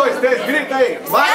dois, três, grita aí. Vai!